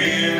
again.